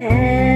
Hey.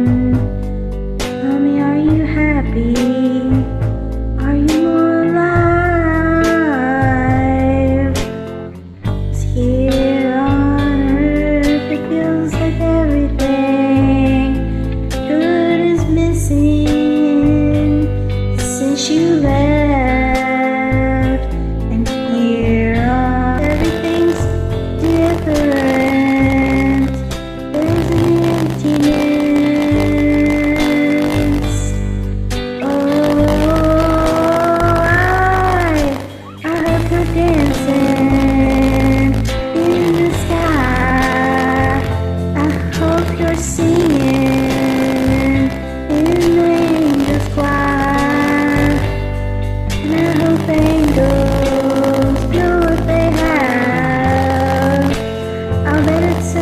We're dancing in the sky. I hope you're seeing in angels choir. And I hope angels know what they have. I'll bet it's a.